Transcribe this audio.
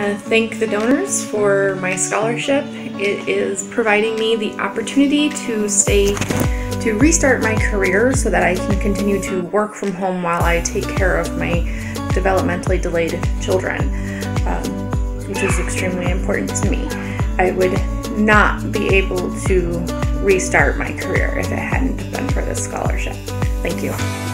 to thank the donors for my scholarship. It is providing me the opportunity to stay, to restart my career so that I can continue to work from home while I take care of my developmentally delayed children, um, which is extremely important to me. I would not be able to restart my career if it hadn't been for this scholarship. Thank you.